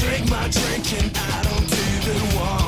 drink my drink and I don't even want